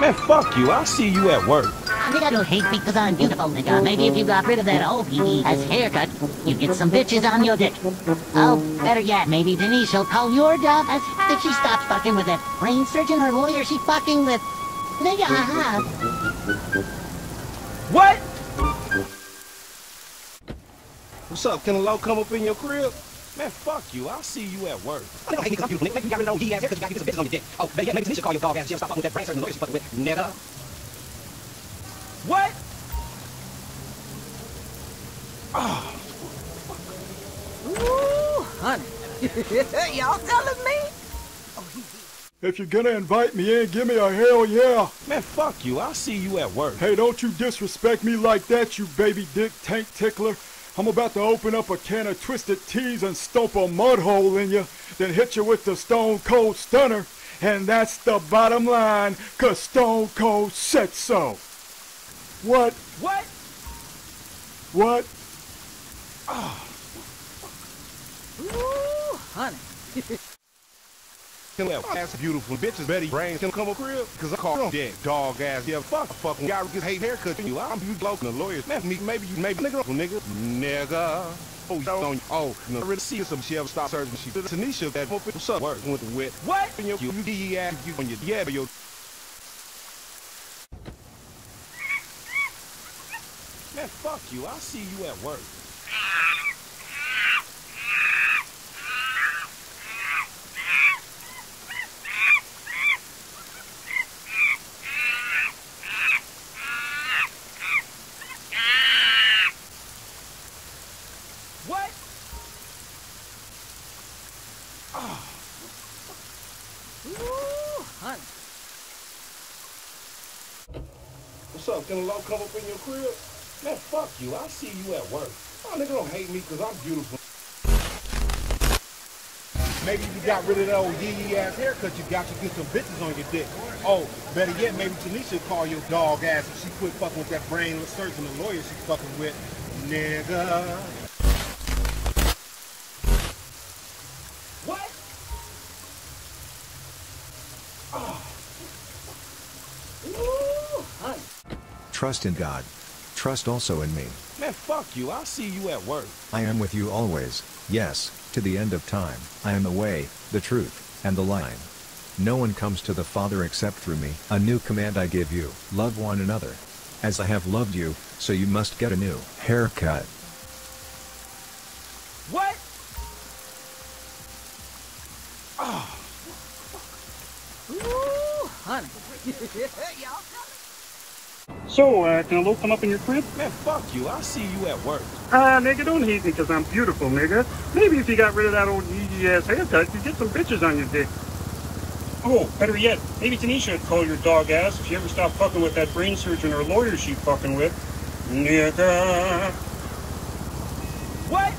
Man, fuck you. I'll see you at work. Nigga don't hate me because I'm beautiful, nigga. Maybe if you got rid of that old yee ass haircut, you'd get some bitches on your dick. Oh, better yet, maybe Denise will call your dog ass if she stops fucking with that brain surgeon or lawyer she fucking with. Nigga, uh-huh. What? What's up? Can a low come up in your crib? Man, fuck you. I'll see you at work. I don't hate me, I'm beautiful, nigga. Maybe you got rid of that old yee ass haircut, you got get some bitches on your dick. Oh, better yet, maybe Tanisha call your dog ass if she ever stop fucking with that brain surgeon lawyer she fucking with. Nigga. What? Oh. Ooh, honey. Y'all telling me? If you're gonna invite me in, give me a hell yeah. Man, fuck you. I'll see you at work. Hey, don't you disrespect me like that, you baby dick tank tickler. I'm about to open up a can of twisted teas and stomp a mud hole in you, then hit you with the stone cold stunner. And that's the bottom line, cause Stone Cold said so. What? What? What? Ooh, honey. That ass beautiful bitches Betty brains can come up crib? Cause I call them dead dog ass. Yeah, fuck fucking guy his hate haircut. You, I'm you bloke the lawyers. Man, me, maybe you, maybe nigga, oh, nigga, nigga. Oh, you on oh, no, really see some she ever stop searching. She Tanisha that what's up working with the wit. What? You, you, you, ass, you on your yeah, but your Man, fuck you. I'll see you at work. What? Ooh, honey. What's up? Can a low come up in your crib? Man, fuck you. I'll see you at work. Oh, nigga don't hate me because I'm beautiful. Maybe if you got rid of that old yee ass haircut you got, you get some bitches on your dick. Oh, better yet, maybe Tanisha call your dog ass if she quit fucking with that brainless surgeon, the lawyer she fucking with. Nigga. Trust in God. Trust also in me. Man, fuck you. I'll see you at work. I am with you always, yes, to the end of time. I am the way, the truth, and the line. No one comes to the Father except through me. A new command I give you, love one another. As I have loved you, so you must get a new haircut. What? Oh, Ooh, honey. Y'all So, uh, can a low come up in your crib? Man, fuck you. I'll see you at work. Ah, nigga, don't hate me because I'm beautiful, nigga. Maybe if you got rid of that old yee ass haircut, you'd get some bitches on your dick. Oh, better yet, maybe Tanisha would call your dog ass if she ever stopped fucking with that brain surgeon or lawyer she fucking with. Nigga. What?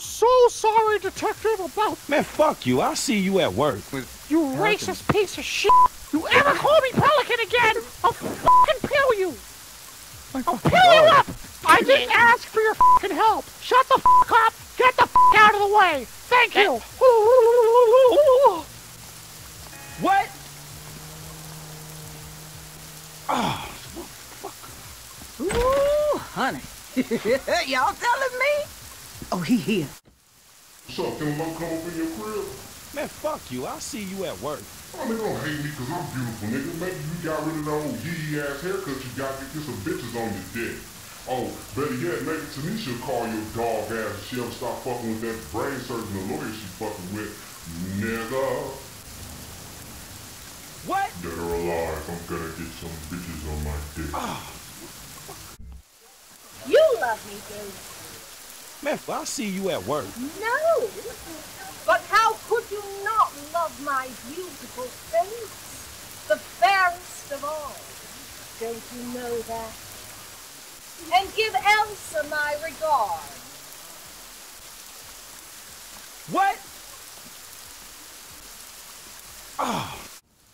So sorry, Detective, about Man, fuck you. I'll see you at work. you racist piece of shit. You ever call me Pelican again, I'll fucking pill you. I'll pill you up. I didn't ask for your fucking help. Shut the fuck up. Get the fuck out of the way. Thank you. What? Oh, fuck. Ooh, honey. Y'all telling me? Oh, he here. What's up? Can a low come up in your crib? Man, fuck you. I'll see you at work. Oh, nigga, don't hate me because I'm beautiful, nigga. Maybe you got rid of that old yee ass haircut you got to get some bitches on your dick. Oh, better yet, maybe Tanisha will call your dog ass if she ever stop fucking with that brain surgeon or lawyer she fucking with. Nigga. What? Dead or alive, I'm gonna get some bitches on my dick. Ah. You love me, Dave. Man, I'll see you at work. No. But how could you not love my beautiful face? The fairest of all. Don't you know that? And give Elsa my regard. What? Oh.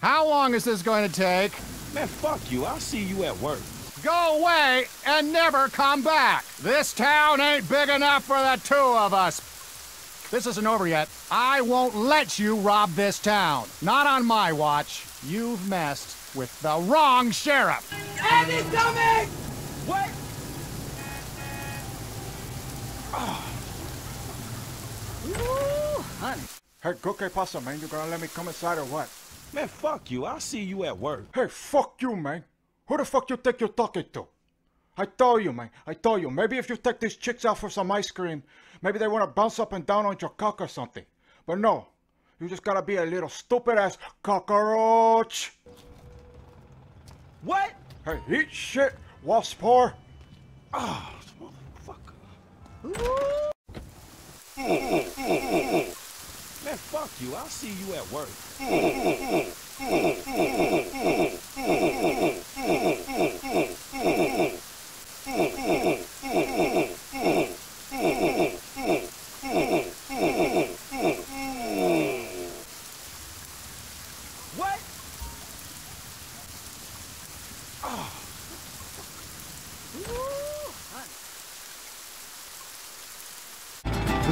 How long is this going to take? Man, fuck you. I'll see you at work. Go away and never come back. This town ain't big enough for the two of us. This isn't over yet. I won't let you rob this town. Not on my watch. You've messed with the wrong sheriff. Andy's coming! What? Ooh, honey. Hey, ¿qué pasa, man? You gonna let me come inside or what? Man, fuck you. I'll see you at work. Hey, fuck you, man. Who the fuck you think you're talking to? I told you, man. I told you. Maybe if you take these chicks out for some ice cream, maybe they want to bounce up and down on your cock or something. But no. You just gotta be a little stupid ass cockroach. What? Hey, eat shit, wasp whore. Oh, motherfucker. Man, fuck you. I'll see you at work.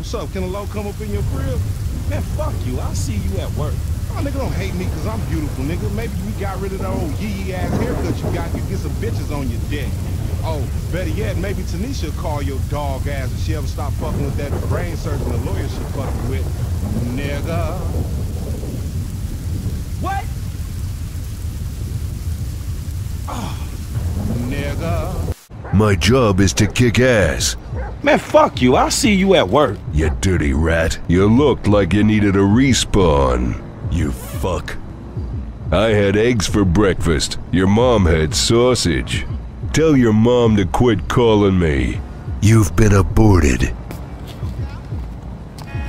What's up? Can a low come up in your crib? Man, fuck you. I'll see you at work. Oh, nigga don't hate me because I'm beautiful, nigga. Maybe you got rid of that old yee ass haircut you got. You get some bitches on your dick. Oh, better yet, maybe Tanisha call your dog ass if she ever stop fucking with that brain surgeon, the lawyer she fucking with. Nigga. What? Oh, nigga. My job is to kick ass. Man, fuck you. I'll see you at work. You dirty rat. You looked like you needed a respawn. You fuck. I had eggs for breakfast. Your mom had sausage. Tell your mom to quit calling me. You've been aborted.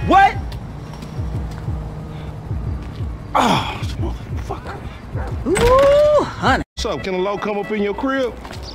What? Oh, motherfucker. Ooh, honey. What's up? Can a low come up in your crib?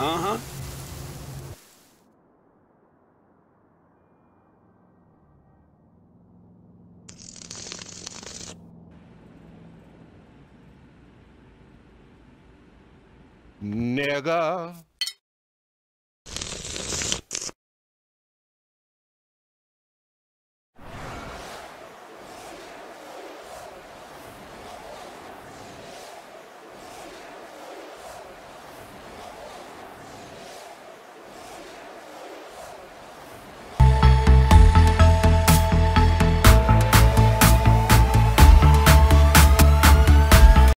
Uh-huh. Nigga.